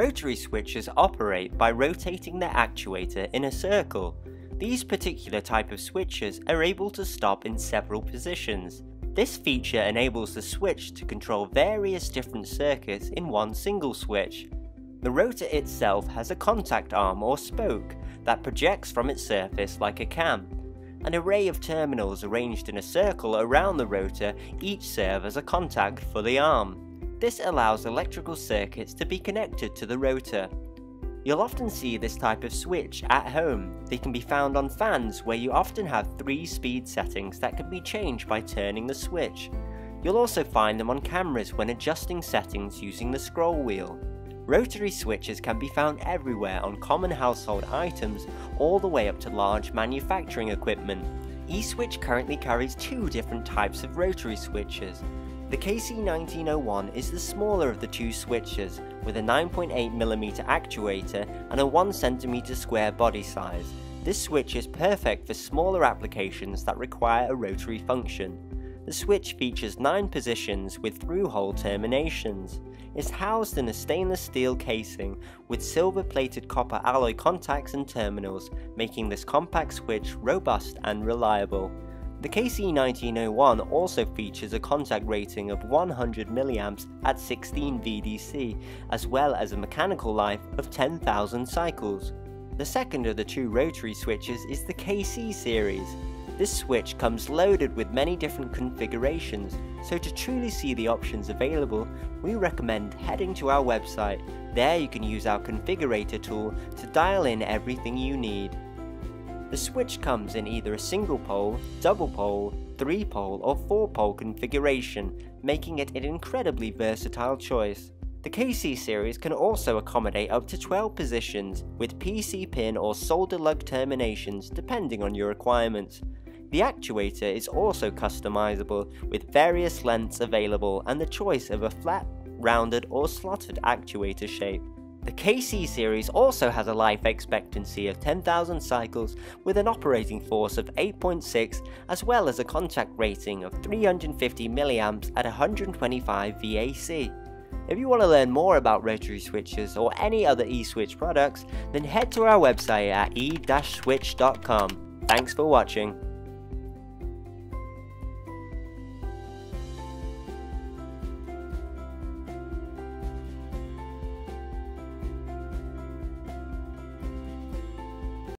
Rotary switches operate by rotating their actuator in a circle. These particular type of switches are able to stop in several positions. This feature enables the switch to control various different circuits in one single switch. The rotor itself has a contact arm or spoke that projects from its surface like a cam. An array of terminals arranged in a circle around the rotor each serve as a contact for the arm. This allows electrical circuits to be connected to the rotor. You'll often see this type of switch at home. They can be found on fans where you often have three speed settings that can be changed by turning the switch. You'll also find them on cameras when adjusting settings using the scroll wheel. Rotary switches can be found everywhere on common household items all the way up to large manufacturing equipment. E-Switch currently carries two different types of rotary switches. The KC1901 is the smaller of the two switches, with a 9.8mm actuator and a 1cm square body size. This switch is perfect for smaller applications that require a rotary function. The switch features 9 positions with through-hole terminations. It's housed in a stainless steel casing with silver-plated copper alloy contacts and terminals, making this compact switch robust and reliable. The KC1901 also features a contact rating of 100 mA at 16 VDC, as well as a mechanical life of 10,000 cycles. The second of the two rotary switches is the KC series. This switch comes loaded with many different configurations, so to truly see the options available, we recommend heading to our website. There you can use our configurator tool to dial in everything you need. The switch comes in either a single pole, double pole, 3 pole or 4 pole configuration, making it an incredibly versatile choice. The KC series can also accommodate up to 12 positions with PC pin or solder lug terminations depending on your requirements. The actuator is also customizable with various lengths available and the choice of a flat, rounded or slotted actuator shape. The KC series also has a life expectancy of 10,000 cycles with an operating force of 8.6 as well as a contact rating of 350 mA at 125 VAC. If you want to learn more about rotary switches or any other E-Switch products, then head to our website at e-switch.com. Thanks for watching.